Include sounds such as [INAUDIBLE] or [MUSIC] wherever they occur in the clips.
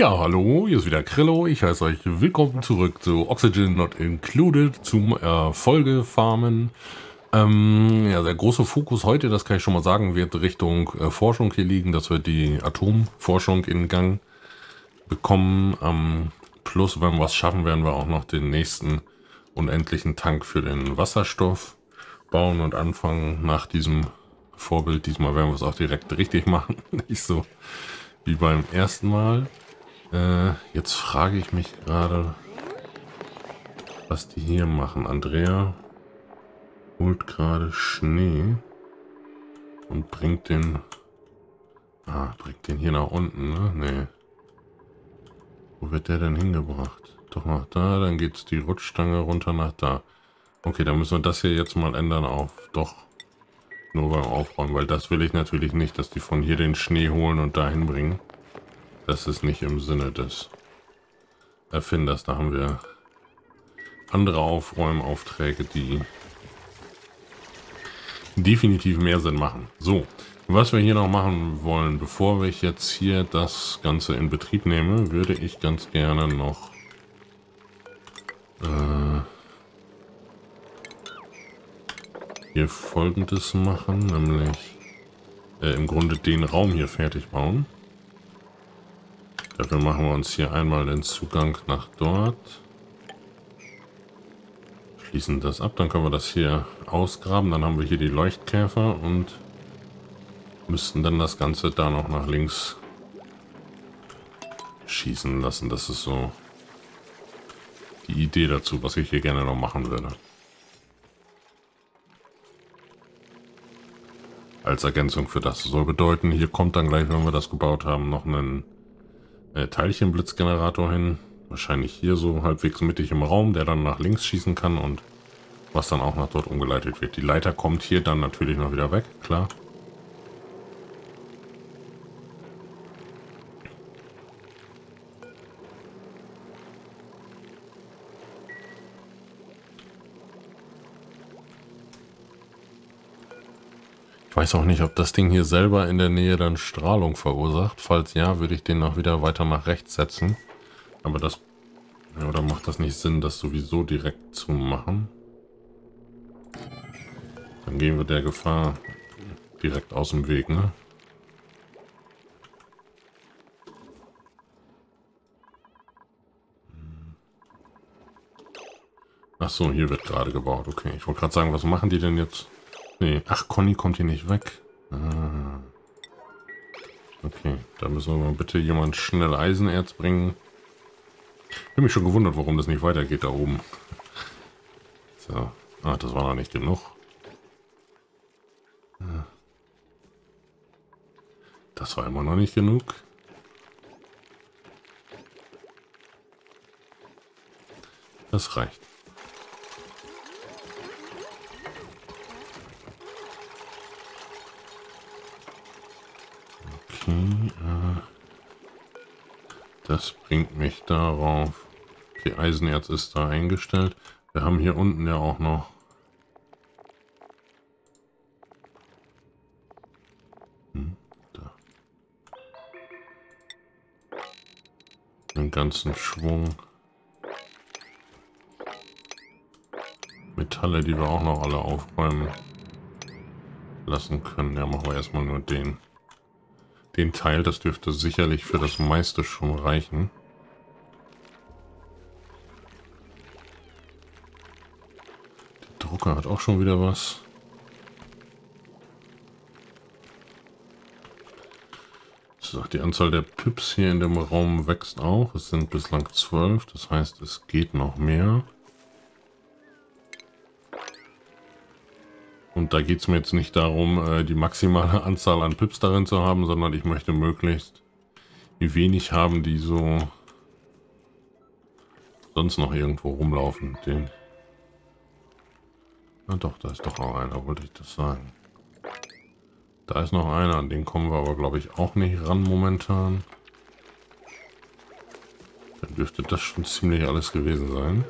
Ja, hallo, hier ist wieder Krillo. Ich heiße euch willkommen zurück zu Oxygen Not Included zum Erfolgefarmen. Ähm, ja, der große Fokus heute, das kann ich schon mal sagen, wird Richtung äh, Forschung hier liegen, dass wir die Atomforschung in Gang bekommen. Ähm, plus, wenn wir was schaffen, werden wir auch noch den nächsten unendlichen Tank für den Wasserstoff bauen und anfangen nach diesem Vorbild. Diesmal werden wir es auch direkt richtig machen, [LAUGHS] nicht so wie beim ersten Mal. Äh, jetzt frage ich mich gerade, was die hier machen. Andrea holt gerade Schnee und bringt den... Ah, bringt den hier nach unten, ne? Nee. Wo wird der denn hingebracht? Doch nach da, dann geht's die Rutschstange runter nach da. Okay, dann müssen wir das hier jetzt mal ändern auf doch nur beim Aufräumen, weil das will ich natürlich nicht, dass die von hier den Schnee holen und dahin bringen. Das ist nicht im Sinne des Erfinders. Da haben wir andere Aufräumaufträge, die definitiv mehr Sinn machen. So, was wir hier noch machen wollen, bevor ich jetzt hier das Ganze in Betrieb nehme, würde ich ganz gerne noch äh, hier folgendes machen, nämlich äh, im Grunde den Raum hier fertig bauen. Dafür machen wir uns hier einmal den Zugang nach dort. Schließen das ab, dann können wir das hier ausgraben. Dann haben wir hier die Leuchtkäfer und müssten dann das Ganze da noch nach links schießen lassen. Das ist so die Idee dazu, was ich hier gerne noch machen würde. Als Ergänzung für das soll bedeuten, hier kommt dann gleich, wenn wir das gebaut haben, noch ein äh, Teilchenblitzgenerator hin. Wahrscheinlich hier so halbwegs mittig im Raum, der dann nach links schießen kann und was dann auch nach dort umgeleitet wird. Die Leiter kommt hier dann natürlich noch wieder weg, klar. Weiß auch nicht, ob das Ding hier selber in der Nähe dann Strahlung verursacht. Falls ja, würde ich den noch wieder weiter nach rechts setzen. Aber das... Ja, oder macht das nicht Sinn, das sowieso direkt zu machen? Dann gehen wir der Gefahr direkt aus dem Weg, ne? Ach so, hier wird gerade gebaut. Okay, ich wollte gerade sagen, was machen die denn jetzt? Nee, ach, Conny kommt hier nicht weg. Ah. Okay, da müssen wir mal bitte jemand schnell Eisenerz bringen. Ich habe mich schon gewundert, warum das nicht weitergeht da oben. So, ah, das war noch nicht genug. Das war immer noch nicht genug. Das reicht. Das bringt mich darauf. Okay, Eisenerz ist da eingestellt. Wir haben hier unten ja auch noch hm, da. den ganzen Schwung Metalle, die wir auch noch alle aufräumen lassen können. Ja, machen wir erstmal nur den den Teil. Das dürfte sicherlich für das meiste schon reichen. Der Drucker hat auch schon wieder was. So, die Anzahl der Pips hier in dem Raum wächst auch. Es sind bislang zwölf, das heißt, es geht noch mehr. Und da geht es mir jetzt nicht darum, äh, die maximale [LAUGHS] Anzahl an Pips darin zu haben, sondern ich möchte möglichst wenig haben, die so sonst noch irgendwo rumlaufen. Den Na doch, da ist doch noch einer, wollte ich das sagen. Da ist noch einer, an den kommen wir aber, glaube ich, auch nicht ran momentan. Dann dürfte das schon ziemlich alles gewesen sein.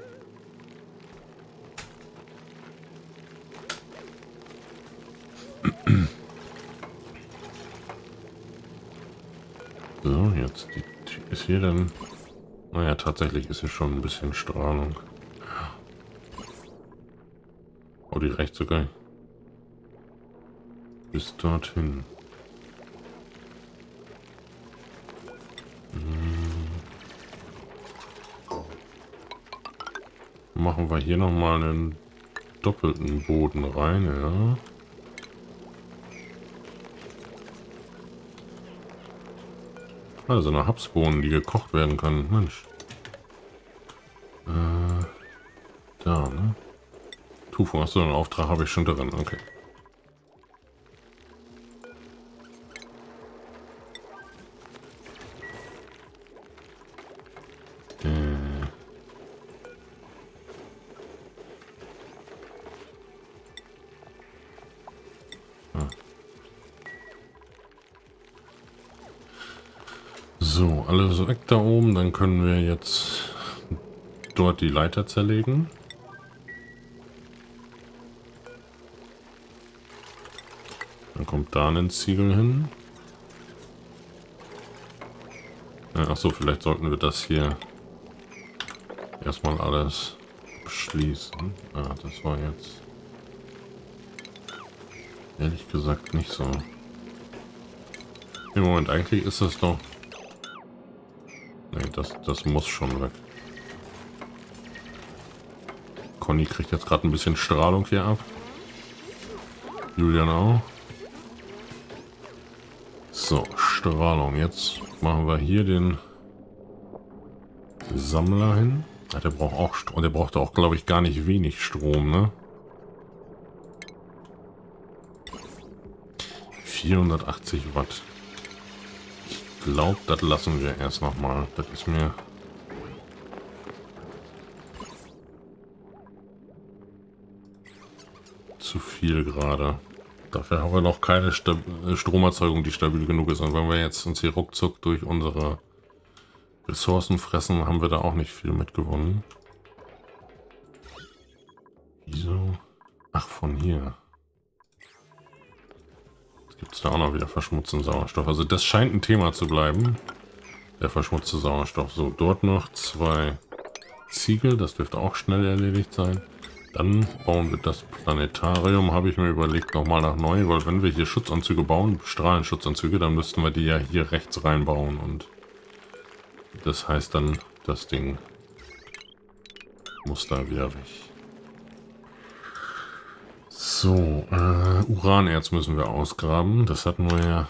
Denn... Naja, tatsächlich ist hier schon ein bisschen Strahlung. Oh, die reicht sogar bis dorthin. Hm. Machen wir hier nochmal einen doppelten Boden rein, ja. Also eine Hapsbohnen, die gekocht werden können. Mensch. Äh, da, ne? Tufu, achso, einen Auftrag habe ich schon drin. Okay. Die Leiter zerlegen. Dann kommt da ein Ziegel hin. Achso, vielleicht sollten wir das hier erstmal alles beschließen. Ah, das war jetzt ehrlich gesagt nicht so. Im Moment, eigentlich ist das doch... Ne, das, das muss schon weg. Conny kriegt jetzt gerade ein bisschen Strahlung hier ab. Julian auch. So, Strahlung. Jetzt machen wir hier den Sammler hin. Ja, der braucht auch Strom. Der braucht auch, glaube ich, gar nicht wenig Strom, ne? 480 Watt. Ich glaube, das lassen wir erst nochmal. Das ist mir... zu viel gerade. Dafür haben wir noch keine Stab Stromerzeugung, die stabil genug ist. Und wenn wir jetzt uns hier ruckzuck durch unsere Ressourcen fressen, haben wir da auch nicht viel mitgewonnen. Wieso? Ach, von hier. Gibt es da auch noch wieder verschmutzten Sauerstoff. Also das scheint ein Thema zu bleiben. Der verschmutzte Sauerstoff. So, dort noch zwei Ziegel. Das dürfte auch schnell erledigt sein. Dann bauen wir das Planetarium, habe ich mir überlegt, nochmal nach neu, weil wenn wir hier Schutzanzüge bauen, Strahlenschutzanzüge, dann müssten wir die ja hier rechts reinbauen und das heißt dann, das Ding muss da wieder weg. So, äh, Uranerz müssen wir ausgraben. Das hatten wir ja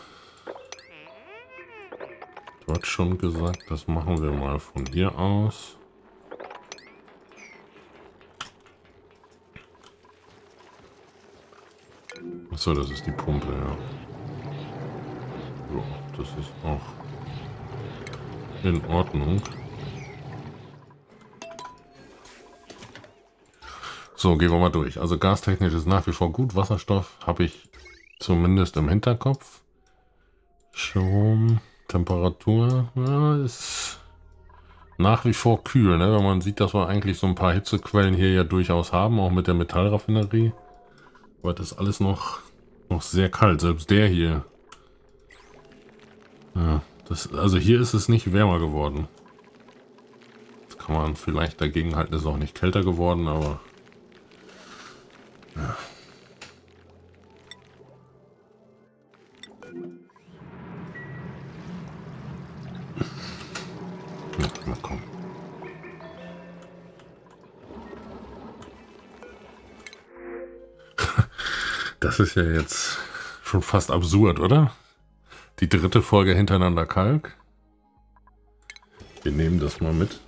dort schon gesagt. Das machen wir mal von hier aus. Achso, das ist die Pumpe, ja. So, das ist auch in Ordnung. So, gehen wir mal durch. Also gastechnisch ist nach wie vor gut. Wasserstoff habe ich zumindest im Hinterkopf. Strom, Temperatur, ja, ist nach wie vor kühl, ne? wenn man sieht, dass wir eigentlich so ein paar Hitzequellen hier ja durchaus haben, auch mit der Metallraffinerie. Aber das ist alles noch, noch sehr kalt, selbst der hier. Ja, das, also hier ist es nicht wärmer geworden. Das kann man vielleicht dagegen halten, ist auch nicht kälter geworden, aber... Ja. Das ist ja jetzt schon fast absurd, oder? Die dritte Folge hintereinander Kalk. Wir nehmen das mal mit.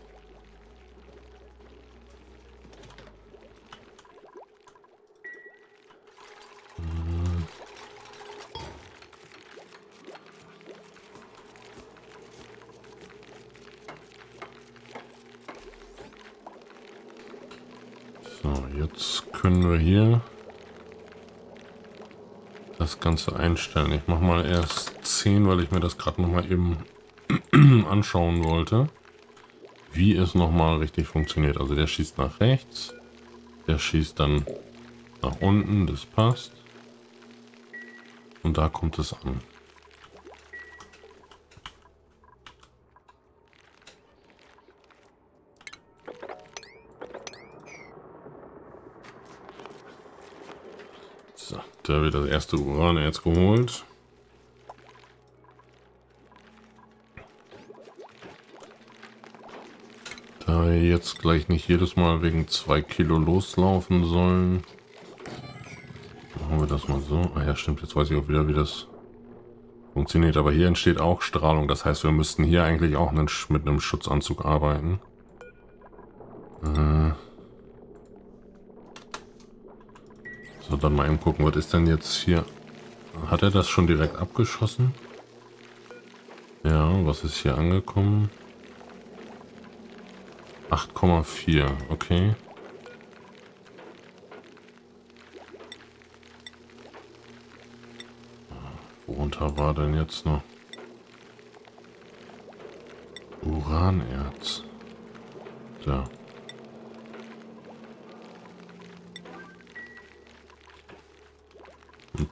Das Ganze einstellen. Ich mache mal erst 10, weil ich mir das gerade noch mal eben [CLEARS THROAT] anschauen wollte, wie es noch mal richtig funktioniert. Also der schießt nach rechts, der schießt dann nach unten, das passt. Und da kommt es an. So, da wird das erste Uran jetzt geholt. Da wir jetzt gleich nicht jedes Mal wegen zwei Kilo loslaufen sollen, machen wir das mal so. Ah ja, stimmt, jetzt weiß ich auch wieder, wie das funktioniert. Aber hier entsteht auch Strahlung. Das heißt, wir müssten hier eigentlich auch mit einem Schutzanzug arbeiten. Äh so, dann mal eben gucken, was ist denn jetzt hier? Hat er das schon direkt abgeschossen? Ja, was ist hier angekommen? 8,4, okay. Worunter war denn jetzt noch? Uranerz.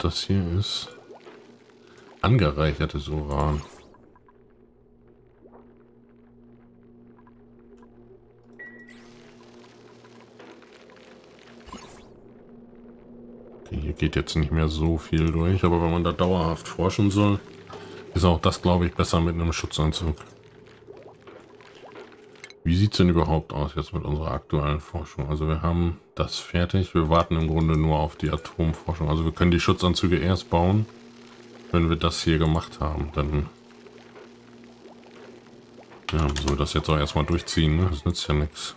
Das hier ist angereichertes Uran. Okay, hier geht jetzt nicht mehr so viel durch, aber wenn man da dauerhaft forschen soll, ist auch das, glaube ich, besser mit einem Schutzanzug. Wie sieht es denn überhaupt aus jetzt mit unserer aktuellen Forschung? Also wir haben das fertig. Wir warten im Grunde nur auf die Atomforschung. Also wir können die Schutzanzüge erst bauen, wenn wir das hier gemacht haben. Dann ja, wir das jetzt auch erstmal durchziehen. Ne? Das nützt ja nichts.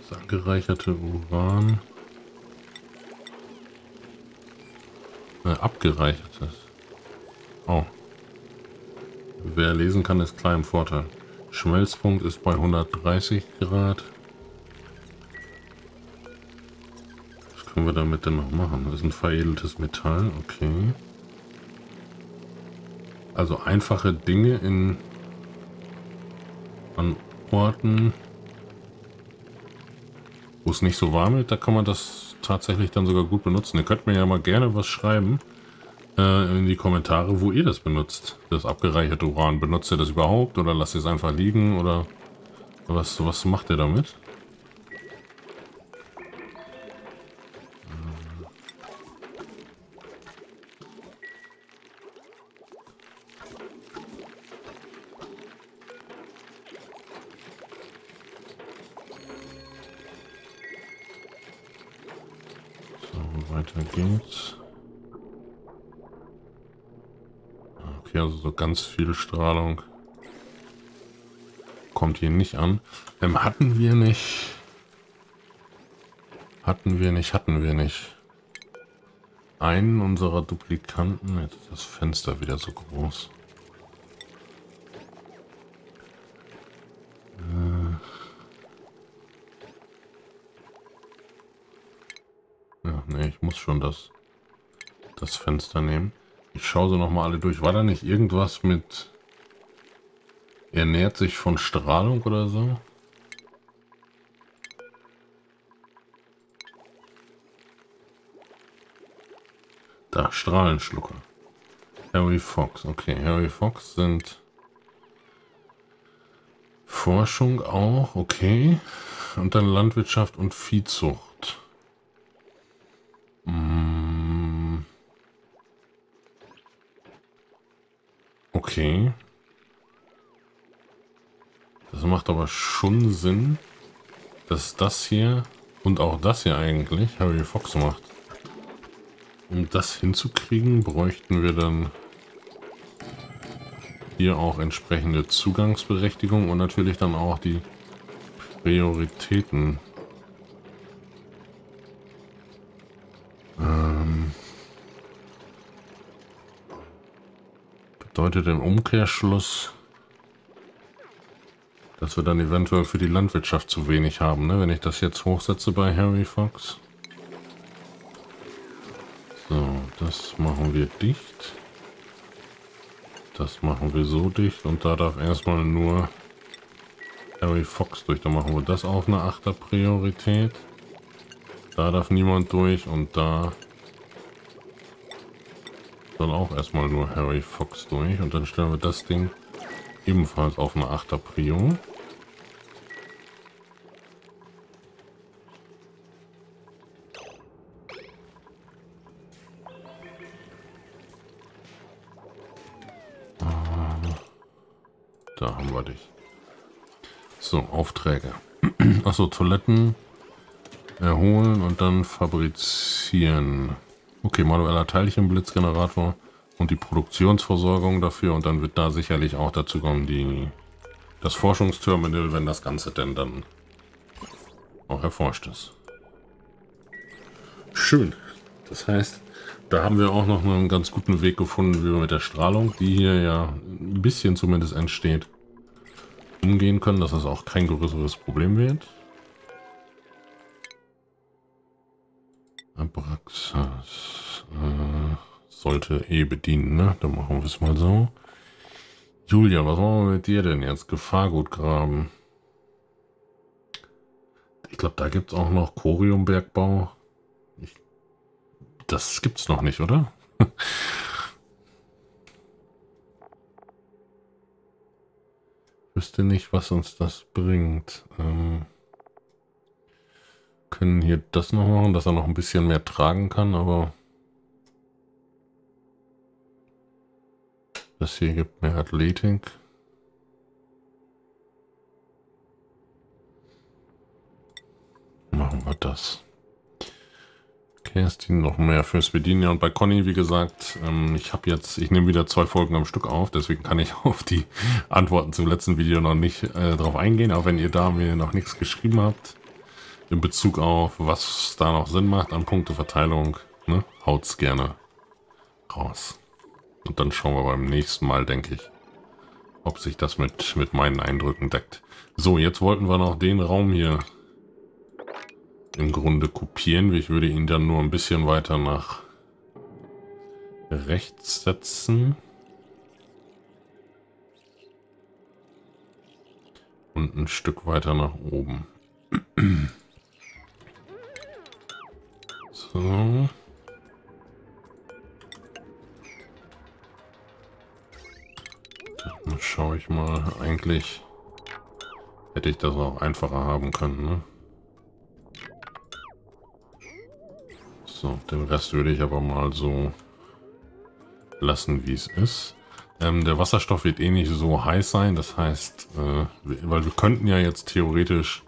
Das angereicherte Uran. Äh, abgereichertes. Oh. Wer lesen kann, ist klar im Vorteil. Schmelzpunkt ist bei 130 Grad. Was können wir damit denn noch machen? Das ist ein veredeltes Metall, okay. Also einfache Dinge in an Orten, wo es nicht so warm ist, da kann man das tatsächlich dann sogar gut benutzen. Ihr könnt mir ja mal gerne was schreiben in die Kommentare, wo ihr das benutzt. Das abgereicherte Uran. Benutzt ihr das überhaupt oder lasst ihr es einfach liegen oder was, was macht ihr damit? Ganz viel Strahlung kommt hier nicht an. Ähm, hatten wir nicht... Hatten wir nicht, hatten wir nicht. Einen unserer Duplikanten... Jetzt ist das Fenster wieder so groß. Äh. Ja, nee, ich muss schon das, das Fenster nehmen. Ich schaue sie nochmal alle durch. War da nicht irgendwas mit... Er nährt sich von Strahlung oder so? Da, Strahlenschlucker. Harry Fox. Okay, Harry Fox sind... Forschung auch, okay. Und dann Landwirtschaft und Viehzucht. Okay. Das macht aber schon Sinn, dass das hier und auch das hier eigentlich Harry Fox macht. Um das hinzukriegen, bräuchten wir dann hier auch entsprechende Zugangsberechtigung und natürlich dann auch die Prioritäten bedeutet im Umkehrschluss, dass wir dann eventuell für die Landwirtschaft zu wenig haben, ne? wenn ich das jetzt hochsetze bei Harry Fox. So, das machen wir dicht. Das machen wir so dicht und da darf erstmal nur Harry Fox durch. Dann machen wir das auf eine 8er Priorität. Da darf niemand durch und da dann auch erstmal nur Harry Fox durch. Und dann stellen wir das Ding ebenfalls auf eine 8er Prio. Ah, da haben wir dich. So, Aufträge. [CLEARS THROAT] Achso, Toiletten erholen und dann fabrizieren. Okay, manueller Teilchenblitzgenerator und die Produktionsversorgung dafür und dann wird da sicherlich auch dazu kommen, die, das Forschungsterminal, wenn das Ganze denn dann auch erforscht ist. Schön. Das heißt, da haben wir auch noch einen ganz guten Weg gefunden, wie wir mit der Strahlung, die hier ja ein bisschen zumindest entsteht, umgehen können, dass es auch kein größeres Problem wird. Abraxas äh, sollte eh bedienen, ne? Dann machen wir es mal so. Julia, was machen wir mit dir denn jetzt? Gefahrgut graben. Ich glaube, da gibt es auch noch Choriumbergbau. Ich, das gibt's noch nicht, oder? [LAUGHS] wüsste nicht, was uns das bringt. Ähm, können hier das noch machen, dass er noch ein bisschen mehr tragen kann, aber das hier gibt mehr Athletik. Machen wir das. Kerstin noch mehr fürs Bedienen. Ja, und bei Conny, wie gesagt, ähm, ich habe jetzt, ich nehme wieder zwei Folgen am Stück auf, deswegen kann ich [LAUGHS] auf die Antworten zum letzten Video noch nicht äh, drauf eingehen, auch wenn ihr da mir noch nichts geschrieben habt. In Bezug auf, was da noch Sinn macht an Punkteverteilung, ne, haut's gerne raus. Und dann schauen wir beim nächsten Mal, denke ich, ob sich das mit, mit meinen Eindrücken deckt. So, jetzt wollten wir noch den Raum hier im Grunde kopieren. Ich würde ihn dann nur ein bisschen weiter nach rechts setzen. Und ein Stück weiter nach oben. [CLEARS THROAT] So. Dann schaue ich mal. Eigentlich hätte ich das auch einfacher haben können, ne? So, den Rest würde ich aber mal so lassen, wie es ist. Ähm, der Wasserstoff wird eh nicht so heiß sein, das heißt, äh, weil wir könnten ja jetzt theoretisch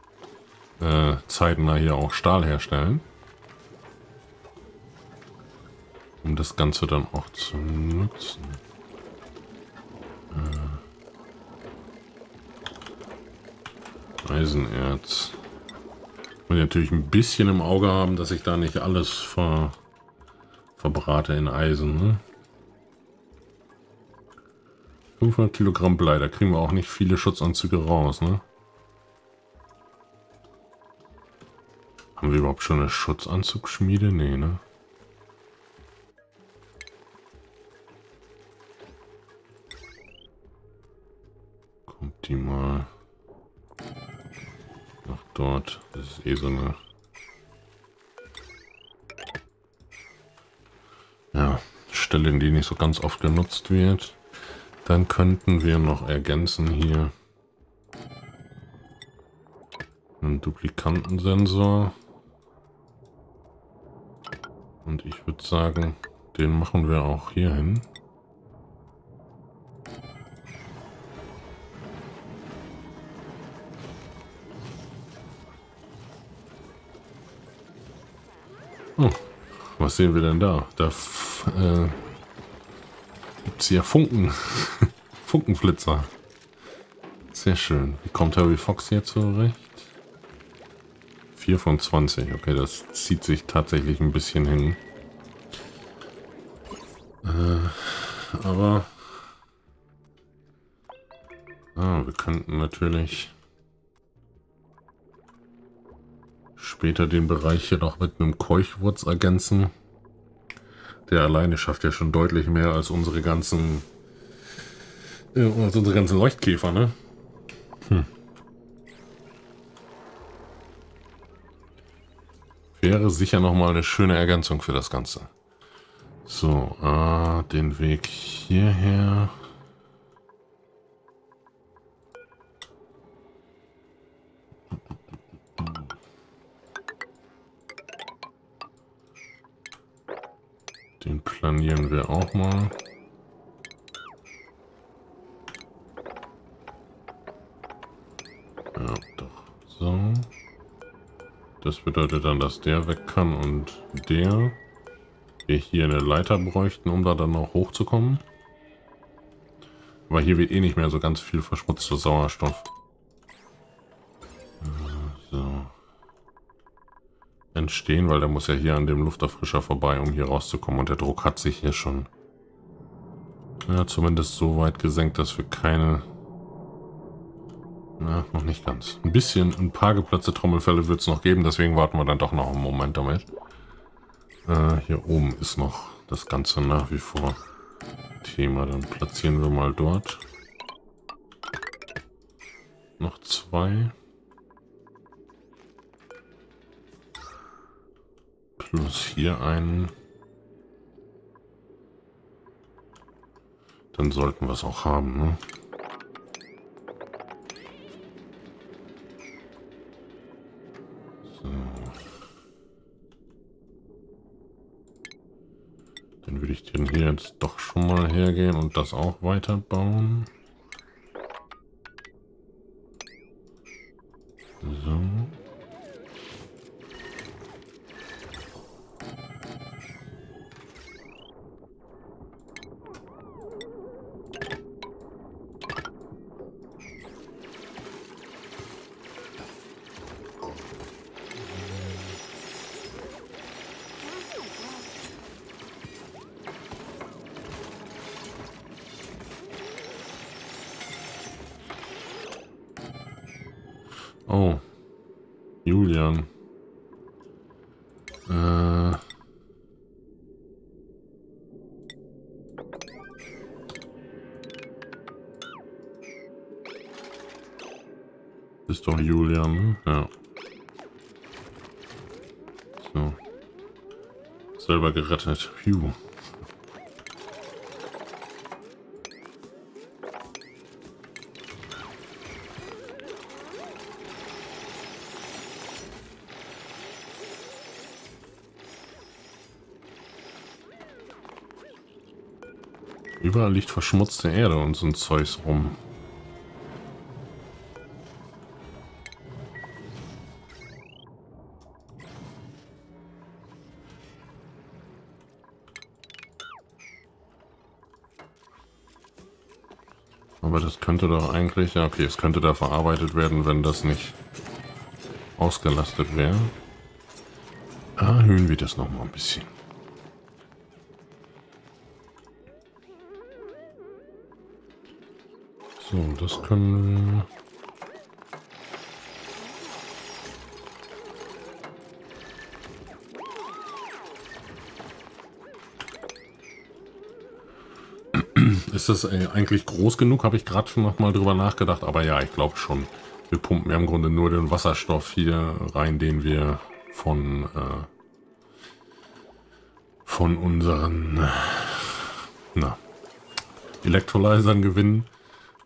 äh, zeitnah hier auch Stahl herstellen. Das Ganze dann auch zu nutzen. Äh, Eisenerz. Muss ich natürlich ein bisschen im Auge haben, dass ich da nicht alles ver, verbrate in Eisen. Ne? 500 Kilogramm Blei, da kriegen wir auch nicht viele Schutzanzüge raus. Ne? Haben wir überhaupt schon eine Schutzanzugschmiede? Nee, ne? Die mal dort. Das ist eh so eine... Ja, Stelle, die nicht so ganz oft genutzt wird. Dann könnten wir noch ergänzen hier einen Duplikantensensor. Und ich würde sagen, den machen wir auch hier hin. Was sehen wir denn da? Da äh, gibt es hier Funken. [LAUGHS] Funkenflitzer. Sehr schön. Wie kommt Harry Fox hier zurecht? 4 von 20. Okay, das zieht sich tatsächlich ein bisschen hin. Äh, aber... Ah, wir könnten natürlich... später den Bereich hier noch mit einem Keuchwurz ergänzen. Der alleine schafft ja schon deutlich mehr als unsere ganzen äh, als unsere ganzen Leuchtkäfer, ne? Hm. Wäre sicher nochmal eine schöne Ergänzung für das Ganze. So, äh, den Weg hierher. planieren wir auch mal. Ja, doch. So. Das bedeutet dann, dass der weg kann und der. Wir hier eine Leiter bräuchten, um da dann auch hochzukommen. Aber hier wird eh nicht mehr so ganz viel verschmutzter Sauerstoff. Entstehen, weil der muss ja hier an dem Lufterfrischer vorbei, um hier rauszukommen. Und der Druck hat sich hier schon ja, zumindest so weit gesenkt, dass wir keine... Na, noch nicht ganz. Ein bisschen, ein paar geplatzte Trommelfälle wird es noch geben, deswegen warten wir dann doch noch einen Moment damit. Äh, hier oben ist noch das Ganze nach wie vor. Thema. Dann platzieren wir mal dort. Noch zwei. Plus hier einen. Dann sollten wir es auch haben, ne? Dann würde ich den hier jetzt doch schon mal hergehen und das auch weiterbauen. So. Julian. Äh. Ist doch Julian, ne? Ja. So. Selber gerettet. Phew. Überall liegt verschmutzte Erde und so ein Zeugs rum. Aber das könnte doch eigentlich, ja okay, es könnte da verarbeitet werden, wenn das nicht ausgelastet wäre. Erhöhen wir das nochmal ein bisschen. So, das können wir... [CLEARS THROAT] Ist das äh, eigentlich groß genug? Habe ich gerade schon noch mal drüber nachgedacht. Aber ja, ich glaube schon. Wir pumpen ja im Grunde nur den Wasserstoff hier rein, den wir von, äh, von unseren na, Elektrolysern gewinnen.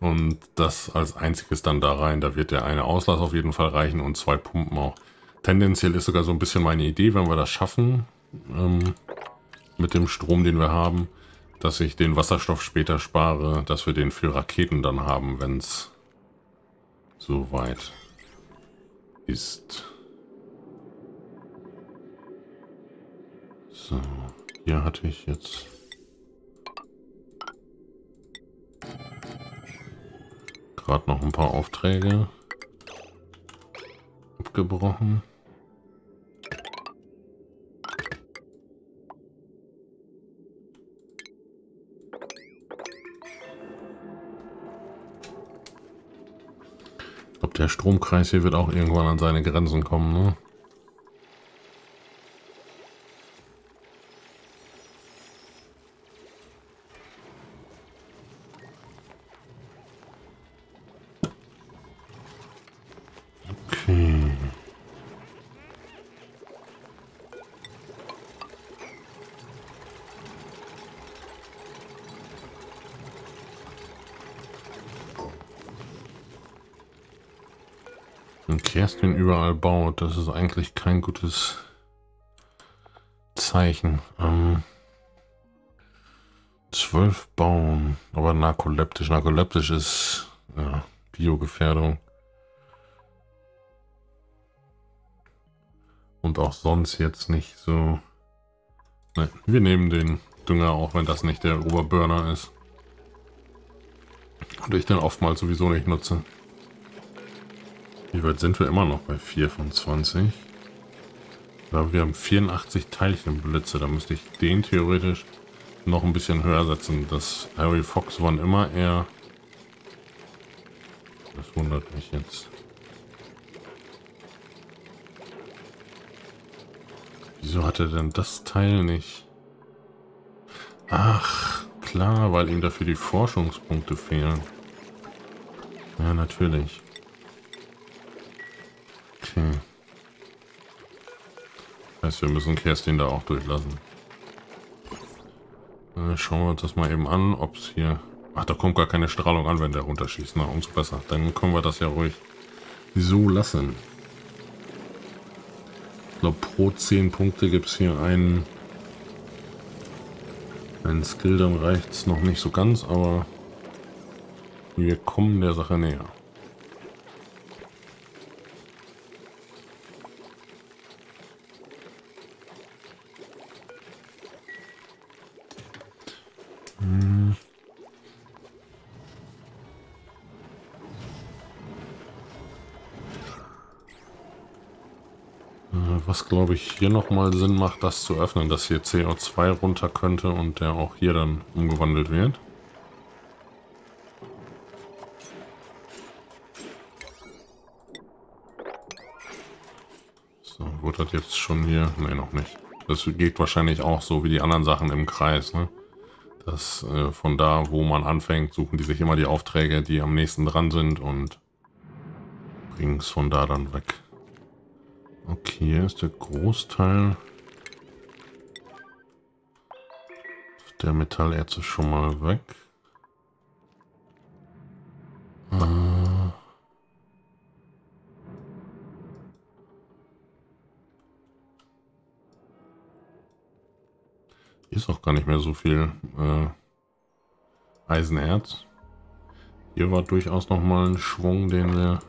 Und das als einziges dann da rein. Da wird der eine Auslass auf jeden Fall reichen und zwei Pumpen auch. Tendenziell ist sogar so ein bisschen meine Idee, wenn wir das schaffen, ähm, mit dem Strom, den wir haben, dass ich den Wasserstoff später spare, dass wir den für Raketen dann haben, wenn es soweit ist. So, hier hatte ich jetzt gerade noch ein paar Aufträge abgebrochen. Ich glaube, der Stromkreis hier wird auch irgendwann an seine Grenzen kommen, ne? Wenn Kerstin überall baut, das ist eigentlich kein gutes Zeichen. Ähm, zwölf bauen, aber narkoleptisch. Narkoleptisch ist ja, Biogefährdung. Und auch sonst jetzt nicht so... Ne, wir nehmen den Dünger, auch wenn das nicht der Oberburner ist. Und ich den oftmals sowieso nicht nutze. Wie weit sind wir immer noch bei 4 von 20? Ja, wir haben 84 Teilchenblitze. Da müsste ich den theoretisch noch ein bisschen höher setzen. Das Harry Fox wann immer er... Das wundert mich jetzt. Wieso hat er denn das Teil nicht? Ach, klar, weil ihm dafür die Forschungspunkte fehlen. Ja, natürlich. Okay. Heißt, wir müssen Kerstin da auch durchlassen. Äh, schauen wir uns das mal eben an, ob es hier... Ach, da kommt gar keine Strahlung an, wenn der runterschießt. Na, umso besser. Dann können wir das ja ruhig so lassen. Ich glaube, pro 10 Punkte gibt es hier einen... Ein Skill, dann reicht es noch nicht so ganz, aber wir kommen der Sache näher. Was glaube ich hier nochmal Sinn macht, das zu öffnen, dass hier CO2 runter könnte und der auch hier dann umgewandelt wird. So, wurde das jetzt schon hier? Ne, noch nicht. Das geht wahrscheinlich auch so wie die anderen Sachen im Kreis, ne? Das äh, von da, wo man anfängt, suchen die sich immer die Aufträge, die am nächsten dran sind und bringen es von da dann weg. Okay, hier ist der Großteil der Metallerze schon mal weg. Äh ist auch gar nicht mehr so viel äh, Eisenerz. Hier war durchaus noch mal ein Schwung, den wir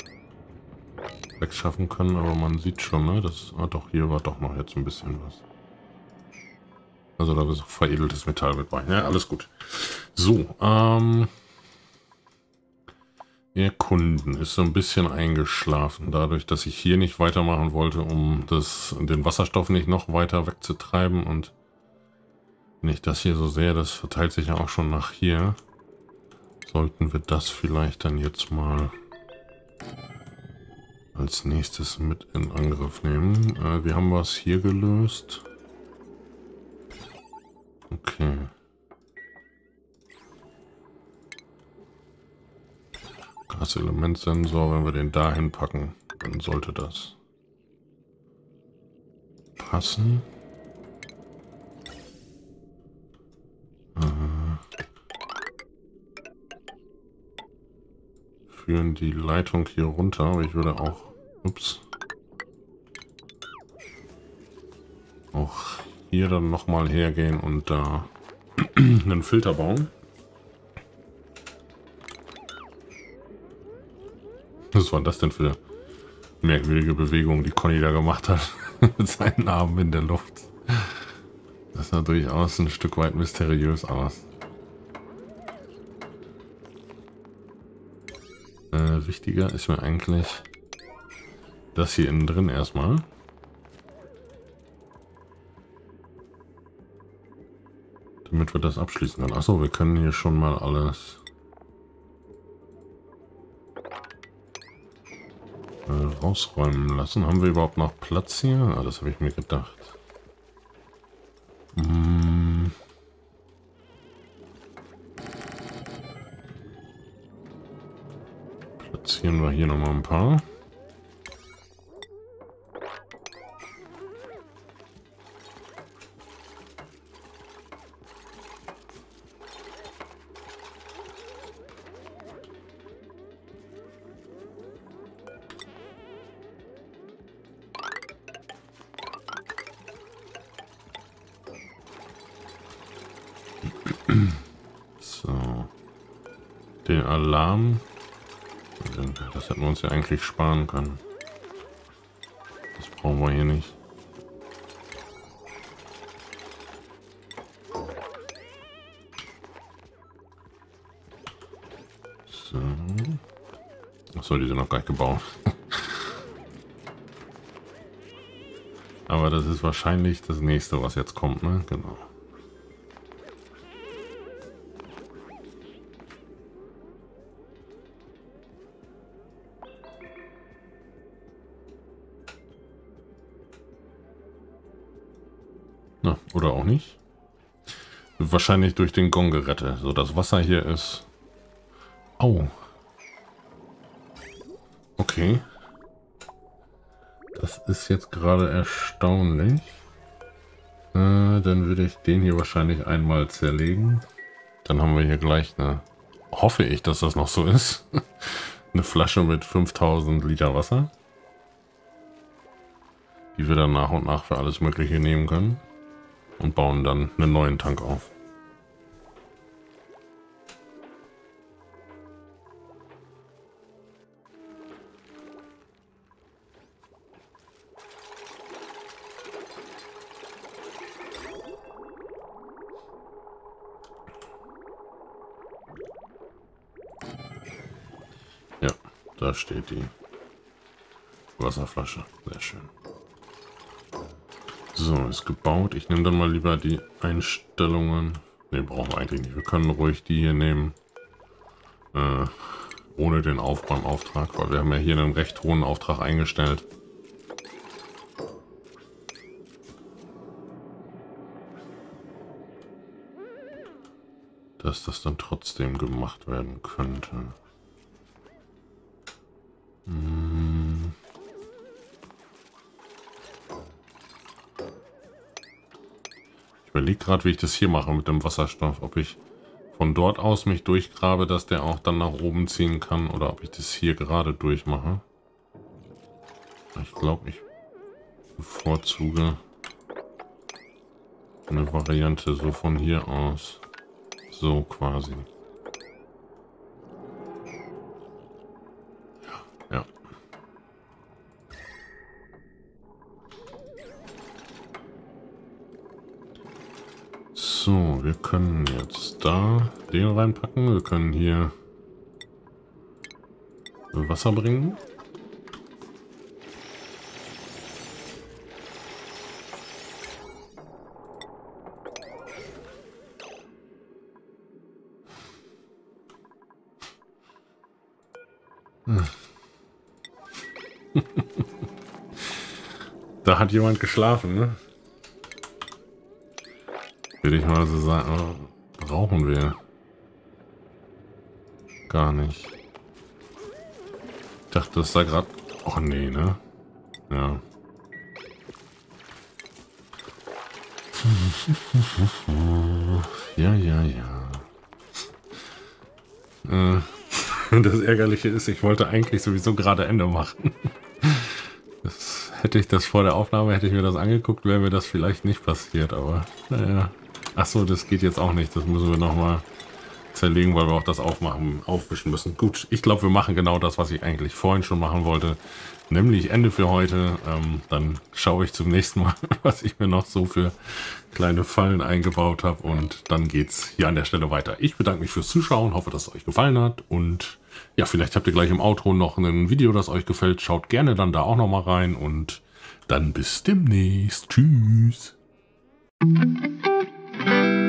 wegschaffen können, aber man sieht schon, ne? Das, ah doch, hier war doch noch jetzt ein bisschen was. Also da ist veredeltes Metall mit bei. Ja, alles gut. So, ähm... Erkunden ist so ein bisschen eingeschlafen, dadurch, dass ich hier nicht weitermachen wollte, um das, den Wasserstoff nicht noch weiter wegzutreiben. Und ich das hier so sehe, das verteilt sich ja auch schon nach hier. Sollten wir das vielleicht dann jetzt mal als nächstes mit in Angriff nehmen. Äh, wir haben was hier gelöst. Okay. Gaselementsensor, wenn wir den dahin packen, dann sollte das passen. Führen die Leitung hier runter, aber ich würde auch Ups. Auch hier dann nochmal hergehen und da [CLEARS THROAT] einen Filter bauen. Was war das denn für merkwürdige Bewegung, die Conny da gemacht hat? [LAUGHS] Mit seinen Armen in der Luft. Das sah durchaus ein Stück weit mysteriös aus. Wichtiger ist mir eigentlich das hier innen drin erstmal. Damit wir das abschließen können. Achso, wir können hier schon mal alles äh, rausräumen lassen. Haben wir überhaupt noch Platz hier? Ah, das habe ich mir gedacht. Platzieren wir hier nochmal ein paar. Den Alarm. Das hätten wir uns ja eigentlich sparen können. Das brauchen wir hier nicht. So. Achso, die sind noch gar nicht gebaut. [LAUGHS] Aber das ist wahrscheinlich das nächste, was jetzt kommt, ne? Genau. Wahrscheinlich durch den Gong gerettet. So, das Wasser hier ist... Au. Okay. Das ist jetzt gerade erstaunlich. Äh, dann würde ich den hier wahrscheinlich einmal zerlegen. Dann haben wir hier gleich eine... Hoffe ich, dass das noch so ist. [LAUGHS] eine Flasche mit 5000 Liter Wasser. Die wir dann nach und nach für alles mögliche nehmen können und bauen dann einen neuen Tank auf. Da steht die Wasserflasche. Sehr schön. So, ist gebaut. Ich nehme dann mal lieber die Einstellungen. Ne, brauchen wir eigentlich nicht. Wir können ruhig die hier nehmen. Äh, ohne den Aufräumauftrag, weil wir haben ja hier einen recht hohen Auftrag eingestellt. Dass das dann trotzdem gemacht werden könnte. Überlege gerade, wie ich das hier mache mit dem Wasserstoff. Ob ich von dort aus mich durchgrabe, dass der auch dann nach oben ziehen kann oder ob ich das hier gerade durchmache. Ich glaube, ich bevorzuge eine Variante so von hier aus. So quasi. So, wir können jetzt da den reinpacken. Wir können hier Wasser bringen. [LAUGHS] da hat jemand geschlafen, ne? Würde ich mal so sagen. Brauchen wir. Gar nicht. Ich dachte, das da gerade... Oh nee, ne? Ja. [LAUGHS] ja, ja, ja. Äh, [LAUGHS] das Ärgerliche ist, ich wollte eigentlich sowieso gerade Ende machen. [LAUGHS] Das, hätte ich das vor der Aufnahme, hätte ich mir das angeguckt, wäre mir das vielleicht nicht passiert, aber naja. Achso, das geht jetzt auch nicht. Das müssen wir nochmal zerlegen, weil wir auch das aufmachen, aufwischen müssen. Gut, ich glaube, wir machen genau das, was ich eigentlich vorhin schon machen wollte. Nämlich Ende für heute. Ähm, dann schaue ich zum nächsten Mal, [LAUGHS] was ich mir noch so für kleine Fallen eingebaut habe. Und dann geht's hier an der Stelle weiter. Ich bedanke mich fürs Zuschauen, hoffe, dass es euch gefallen hat. Und ja, vielleicht habt ihr gleich im Outro noch ein Video, das euch gefällt. Schaut gerne dann da auch nochmal rein. Und dann bis demnächst. Tschüss. Thank you.